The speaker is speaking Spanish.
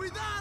¡Cuidado!